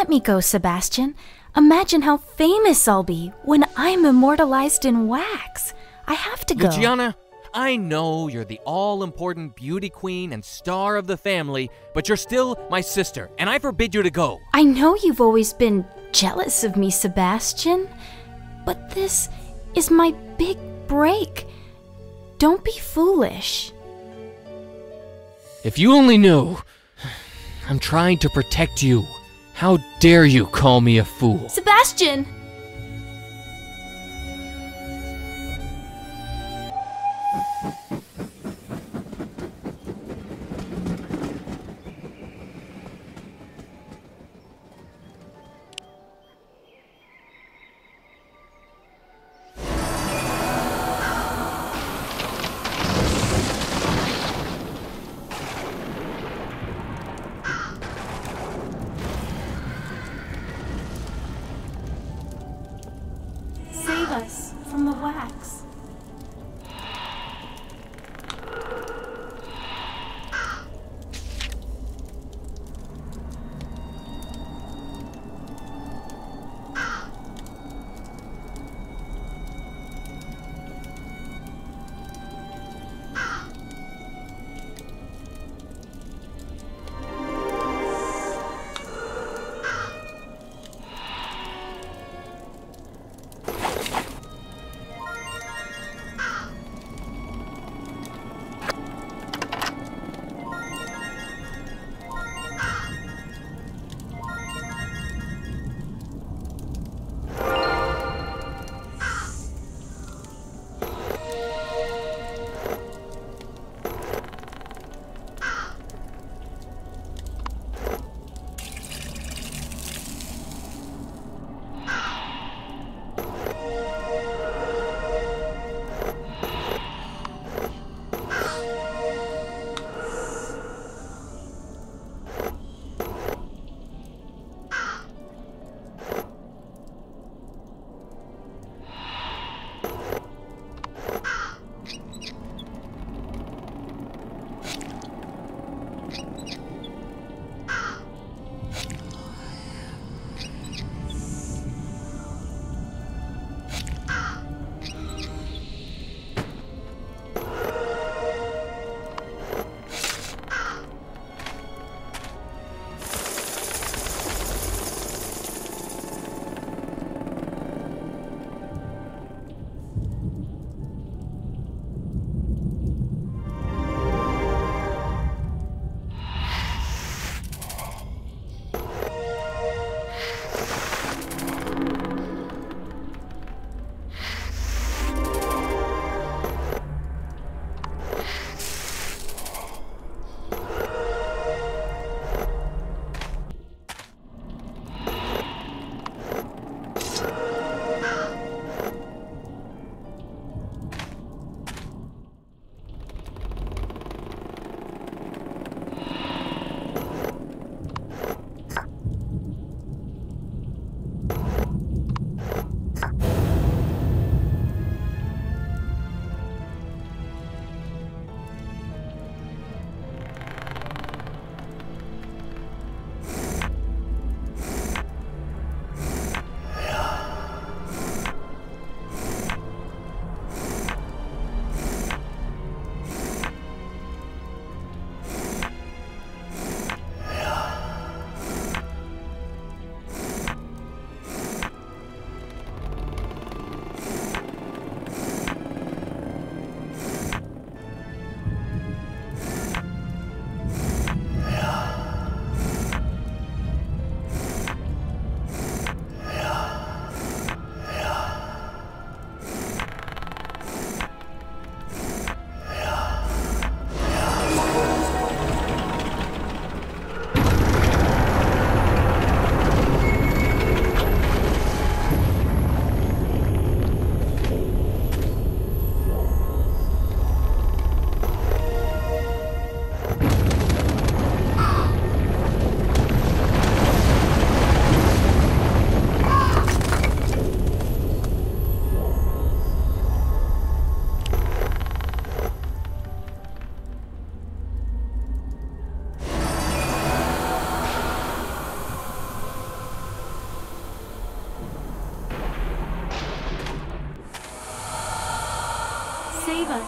let me go, Sebastian. Imagine how famous I'll be when I'm immortalized in wax. I have to go. Luciana, I know you're the all important beauty queen and star of the family, but you're still my sister, and I forbid you to go. I know you've always been jealous of me, Sebastian, but this is my big break. Don't be foolish. If you only knew. I'm trying to protect you. How dare you call me a fool? Sebastian!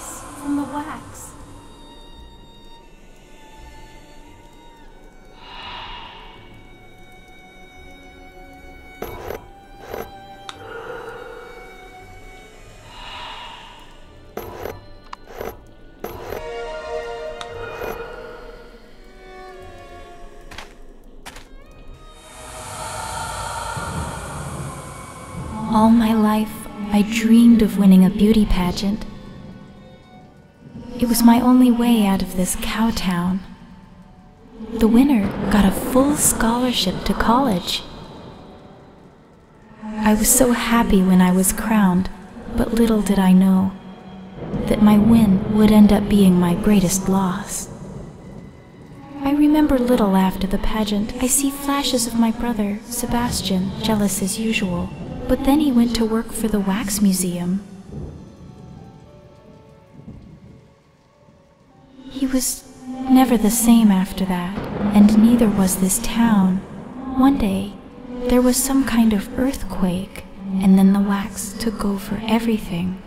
from the wax. All my life, I dreamed of winning a beauty pageant. Was my only way out of this cow town. The winner got a full scholarship to college. I was so happy when I was crowned, but little did I know that my win would end up being my greatest loss. I remember little after the pageant. I see flashes of my brother, Sebastian, jealous as usual, but then he went to work for the Wax Museum. Was never the same after that, and neither was this town. One day, there was some kind of earthquake, and then the wax took over everything.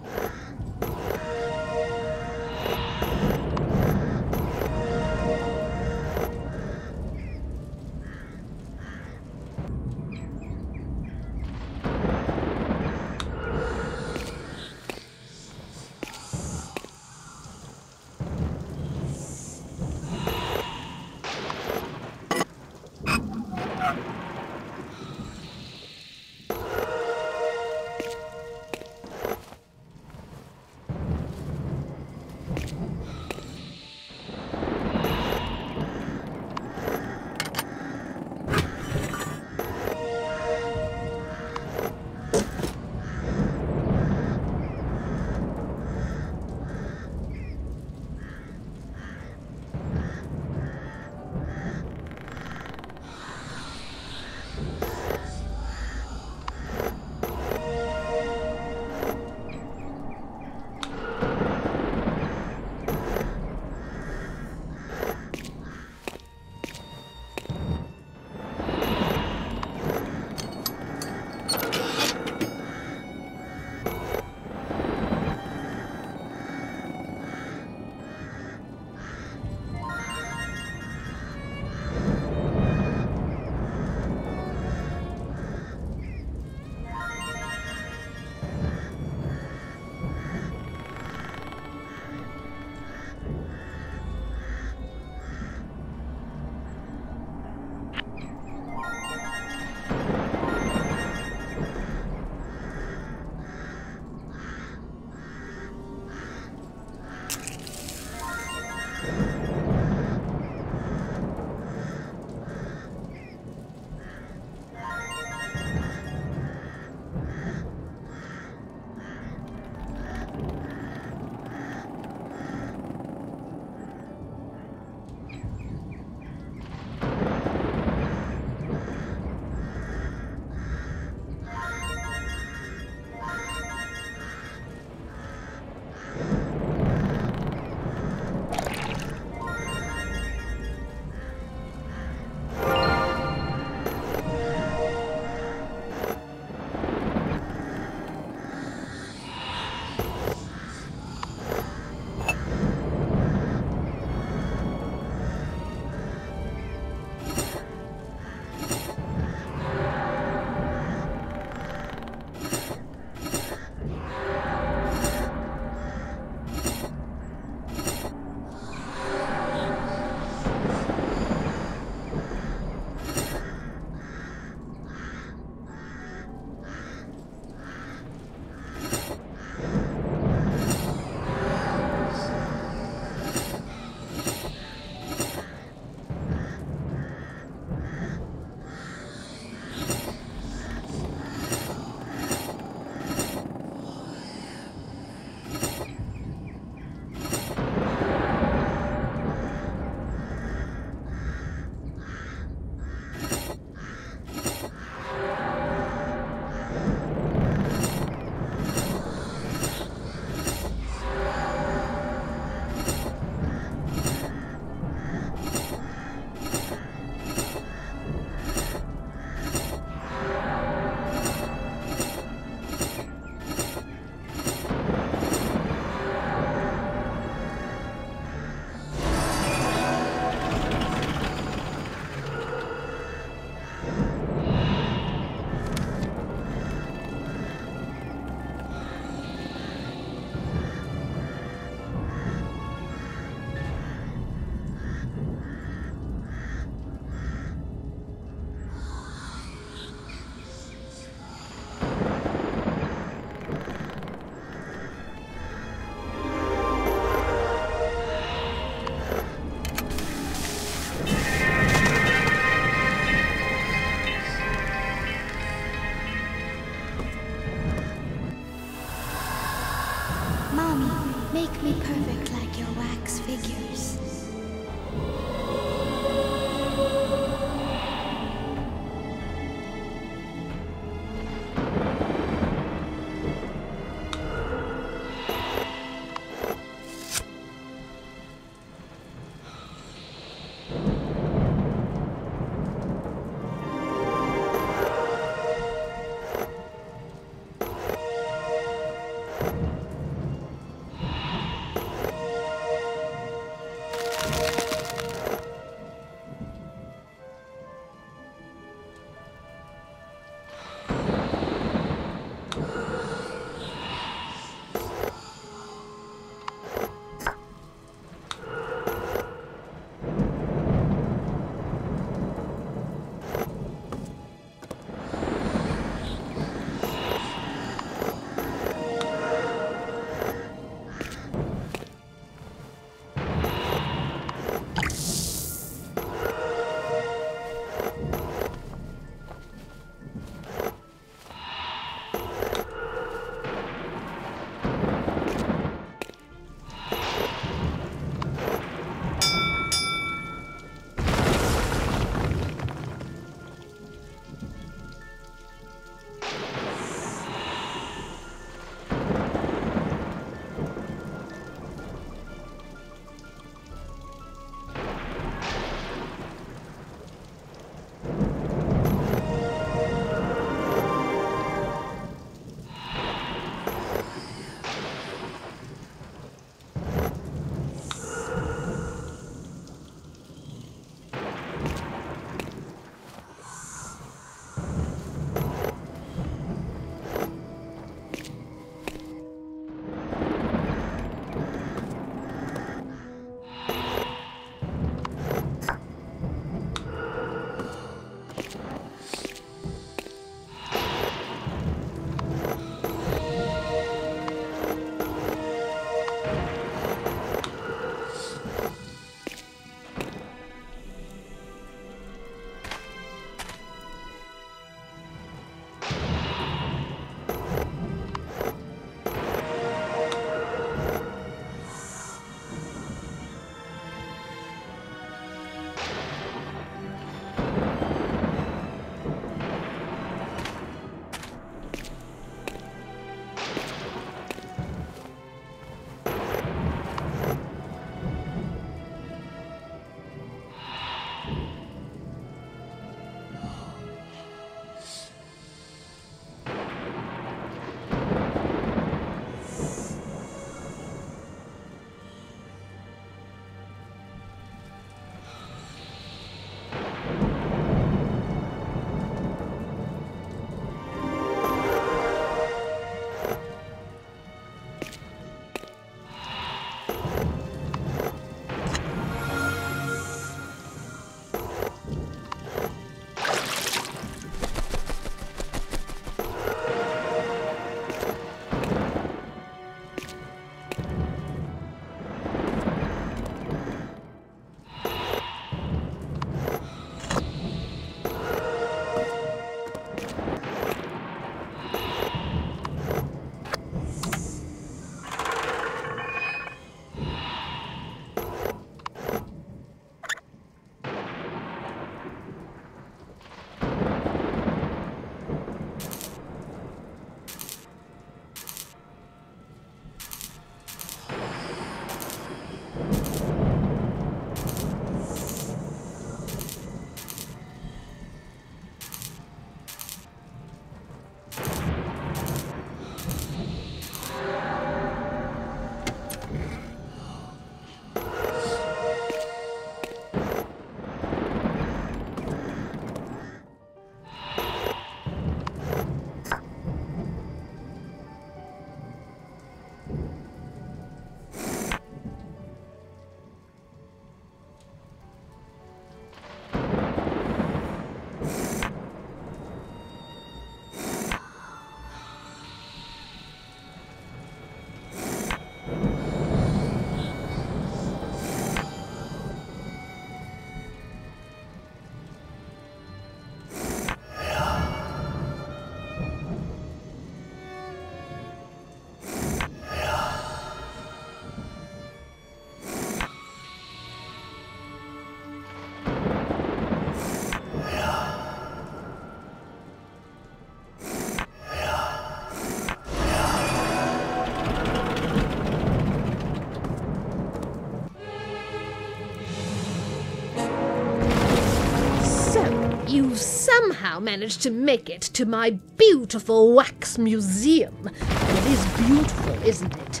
Managed to make it to my beautiful wax museum. It is beautiful, isn't it?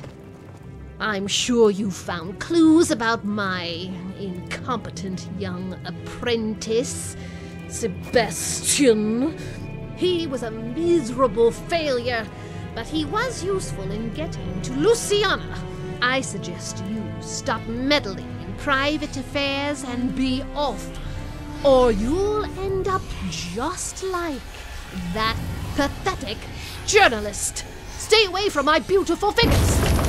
I'm sure you found clues about my incompetent young apprentice, Sebastian. He was a miserable failure, but he was useful in getting to Luciana. I suggest you stop meddling in private affairs and be off, or you'll end up just like that pathetic journalist. Stay away from my beautiful figures.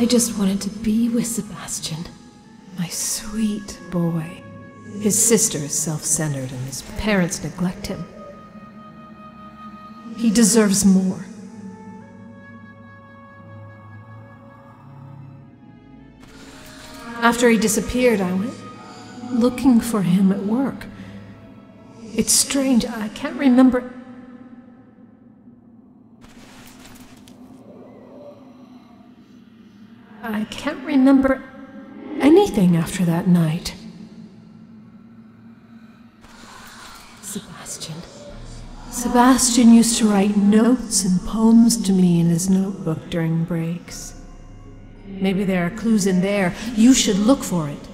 I just wanted to be with Sebastian. My sweet boy. His sister is self centered and his parents neglect him. He deserves more. After he disappeared, I went looking for him at work. It's strange, I can't remember. I can't remember anything after that night. Sebastian. Sebastian used to write notes and poems to me in his notebook during breaks. Maybe there are clues in there. You should look for it.